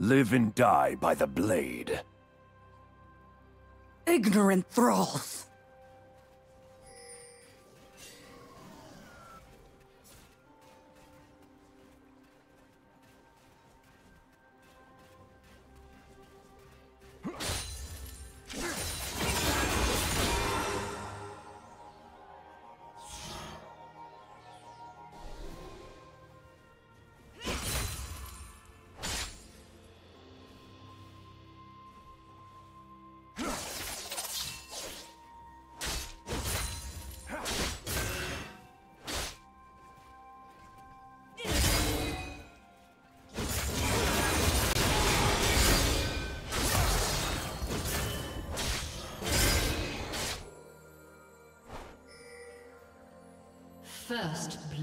Live and die by the blade. Ignorant thralls!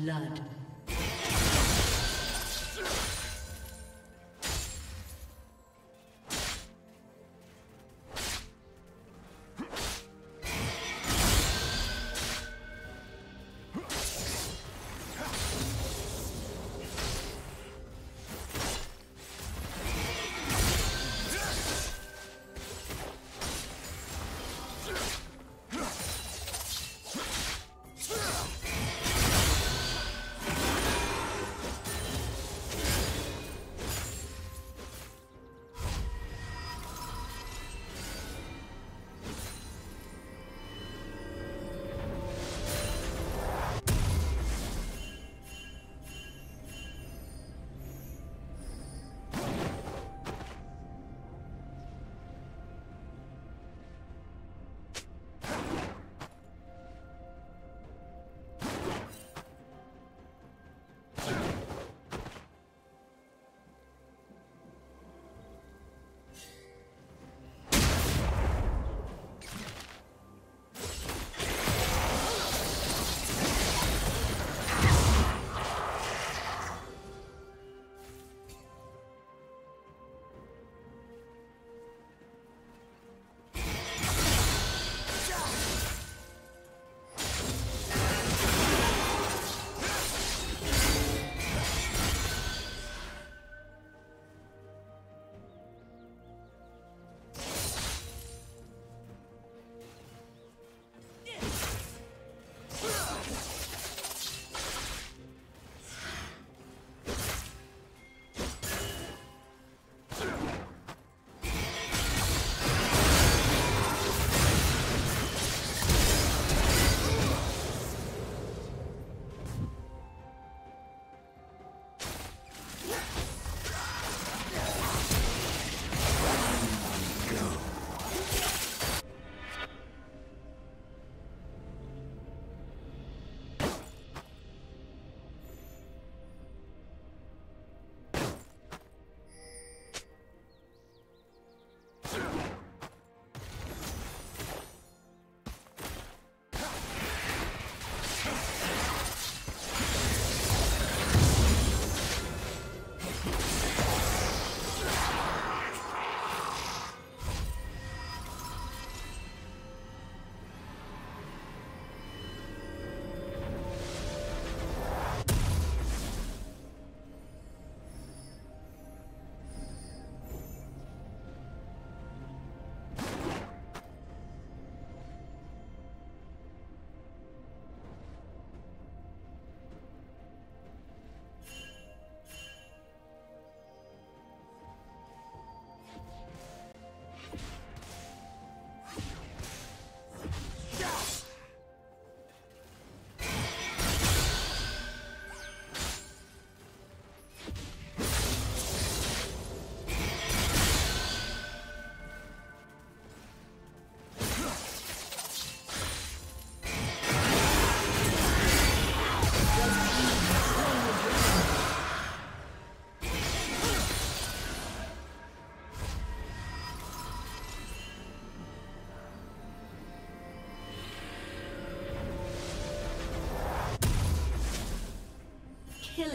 Blood.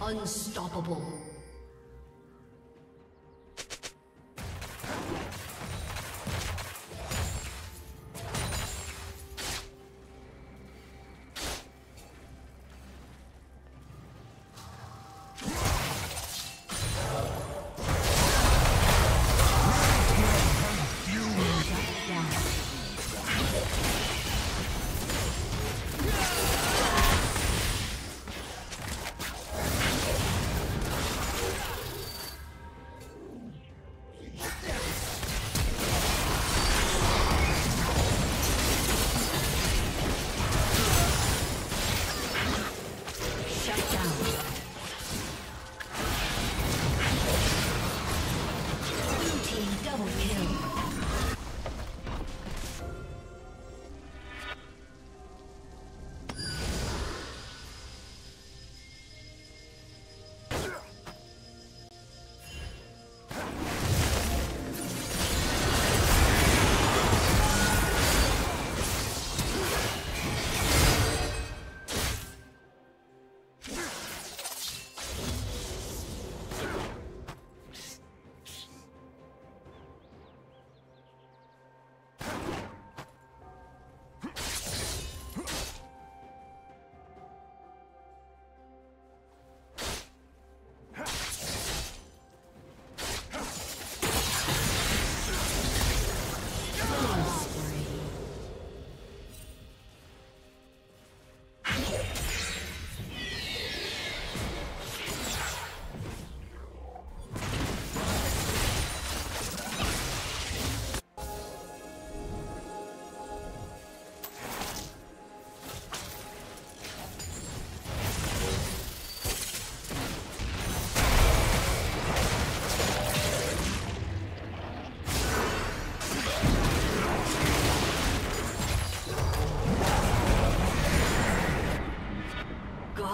Unstoppable.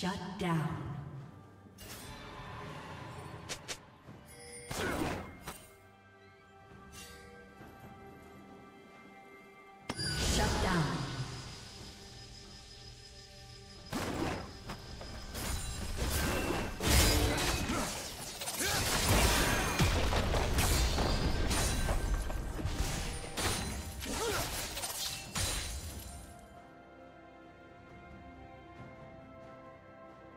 Shut down.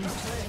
team's turret.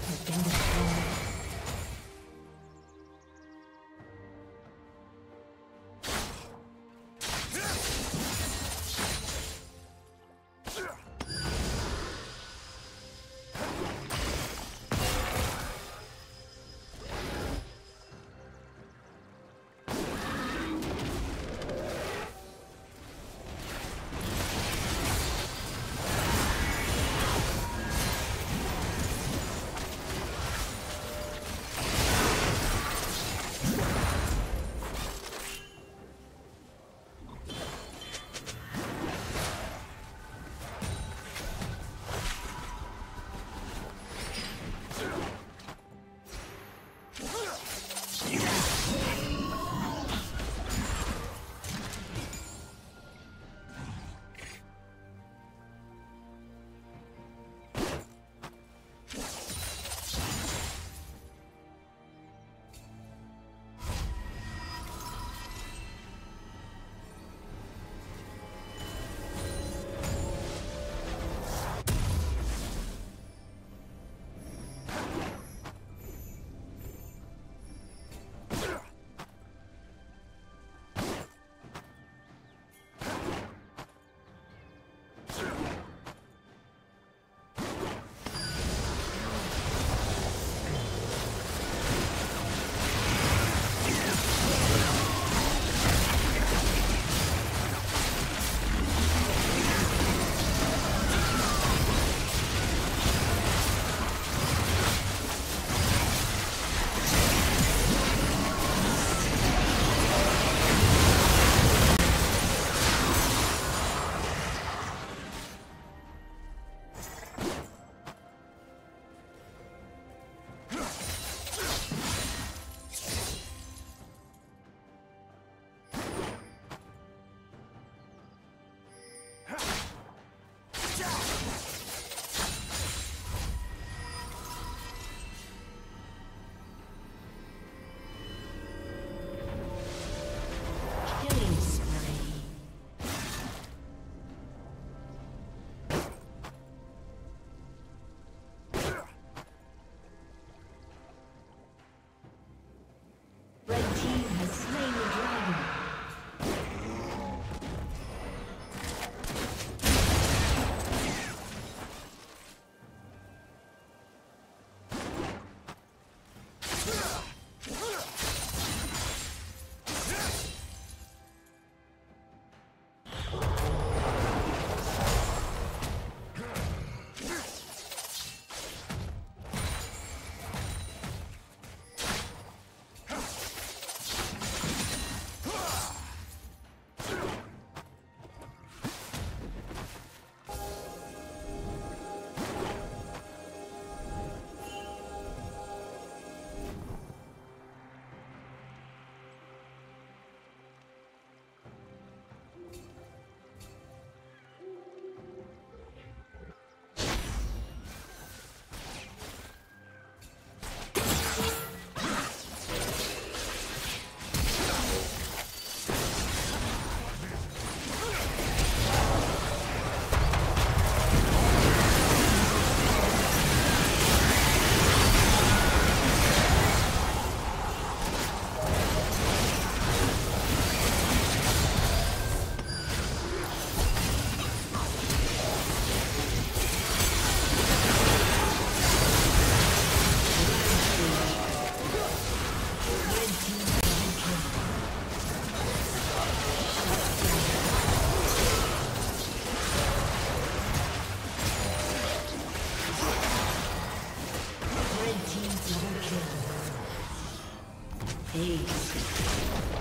Red